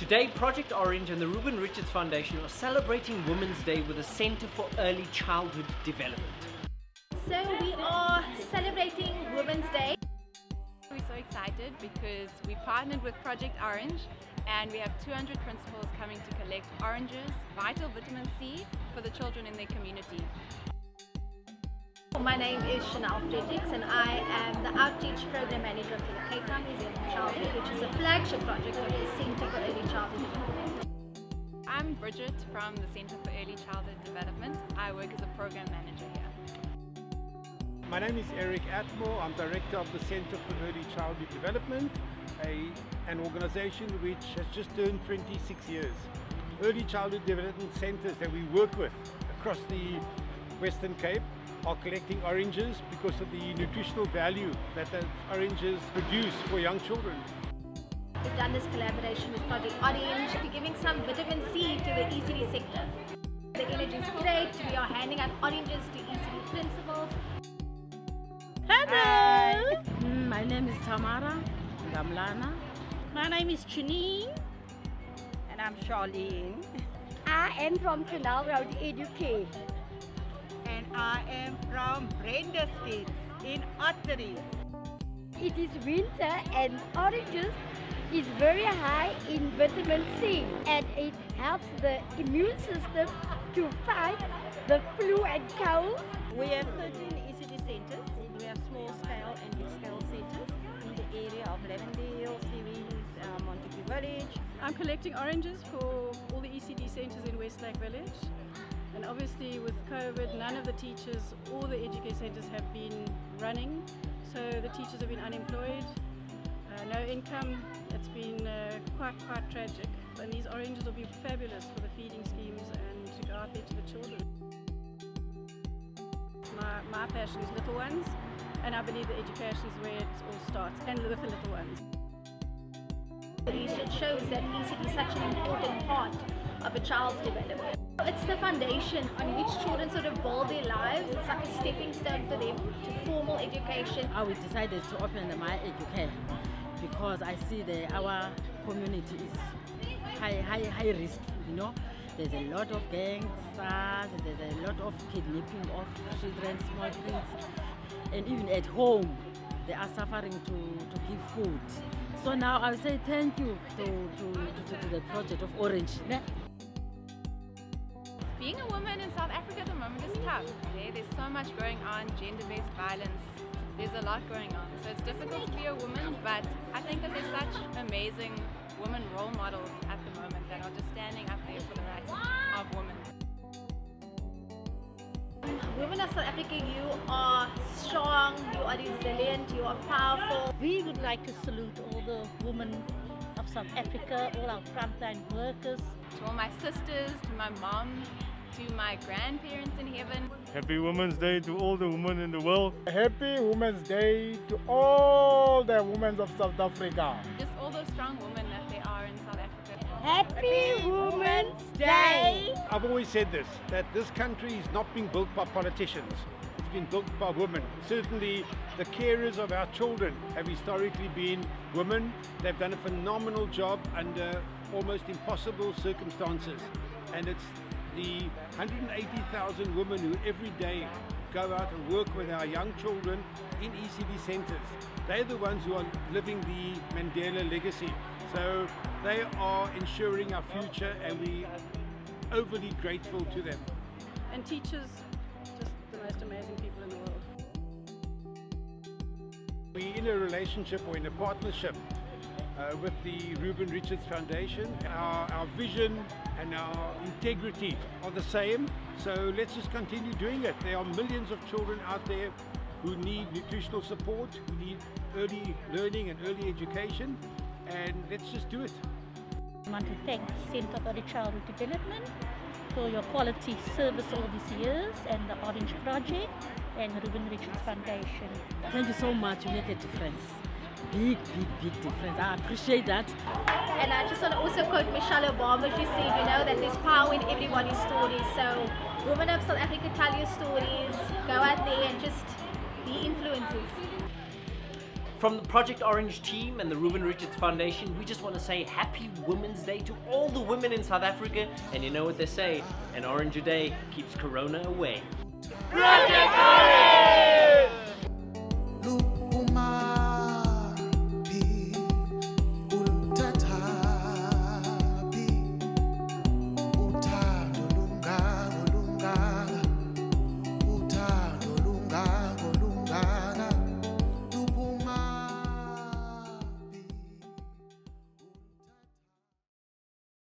Today, Project Orange and the Ruben Richards Foundation are celebrating Women's Day with a Center for Early Childhood Development. So we are celebrating Women's Day. We're so excited because we partnered with Project Orange and we have 200 principals coming to collect oranges, vital vitamin C for the children in their community. My name is Chanel Fredericks and I am the Outreach Program Manager for the Cape Town Museum of Childhood, which is a flagship project of the Centre for Early Childhood Development. I'm Bridget from the Centre for Early Childhood Development. I work as a Program Manager here. My name is Eric Atmore. I'm Director of the Centre for Early Childhood Development, a, an organisation which has just turned 26 years. Early Childhood Development Centres that we work with across the Western Cape are collecting oranges because of the nutritional value that the oranges produce for young children. We've done this collaboration with Project Orange. We're giving some vitamin C to the ECD sector. The energy is great. We are handing out oranges to ECD principals. Hello! Mm, my name is Tamara Gamlana. My name is Janine. And I'm Charlene. I am from Canal Road Educare. And I am from Brenda's Kids in Ottery. It is winter and oranges is very high in vitamin C and it helps the immune system to fight the flu and cold. We have 13 ECD centres. We have small scale and big scale centres in the area of Lavendale, Seawinds, uh, Montague Village. I'm collecting oranges for all the ECD centres in Westlake Village. And obviously with COVID, none of the teachers or the education centres have been running. So the teachers have been unemployed, uh, no income. It's been uh, quite, quite tragic. And these oranges will be fabulous for the feeding schemes and to go out there to the children. My, my passion is little ones, and I believe that education is where it all starts, and with the little ones. Research shows that ECD is such an important part of a child's development. It's the foundation on which children sort of build their lives. It's like a stepping stone for them to formal education. I we decided to open the My Educare because I see that our community is high, high, high risk, you know. There's a lot of gangsters, there's a lot of kidnapping of children, small kids, and even at home they are suffering to, to give food. So now I say thank you to, to, to, to the project of Orange. Being a woman in South Africa at the moment is tough. Okay? There's so much going on, gender-based violence, there's a lot going on. So it's difficult to be a woman, but I think that there's such amazing women role models at the moment that are just standing up there for the rights of women. Women of South Africa, you are strong, you are resilient, you are powerful. We would like to salute all the women of South Africa, all our frontline workers. To all my sisters, to my mom, to my grandparents in heaven. Happy Women's Day to all the women in the world. Happy Women's Day to all the women of South Africa. Just all those strong women that they are in South Africa. Happy Women's Day! I've always said this, that this country is not being built by politicians. Been built by women. Certainly the carers of our children have historically been women. They've done a phenomenal job under almost impossible circumstances. And it's the 180,000 women who every day go out and work with our young children in ECD centres. They're the ones who are living the Mandela legacy. So they are ensuring our future and we overly grateful to them. And teachers, most amazing people in the world. We're in a relationship or in a partnership uh, with the Ruben Richards Foundation. Our, our vision and our integrity are the same, so let's just continue doing it. There are millions of children out there who need nutritional support, who need early learning and early education, and let's just do it. I want to thank Centre for Early Childhood Development for your quality service all these years and the Orange Project and Ruben Richards Foundation. Thank you so much, you make a difference. Big, big, big difference. I appreciate that. And I just want to also quote Michelle Obama. She said, you know, that there's power in everybody's stories. So, women of South Africa, tell your stories. Go out there and just be influencers. From the Project Orange team and the Ruben Richards Foundation, we just want to say Happy Women's Day to all the women in South Africa. And you know what they say, an orange a day keeps Corona away. Project Orange!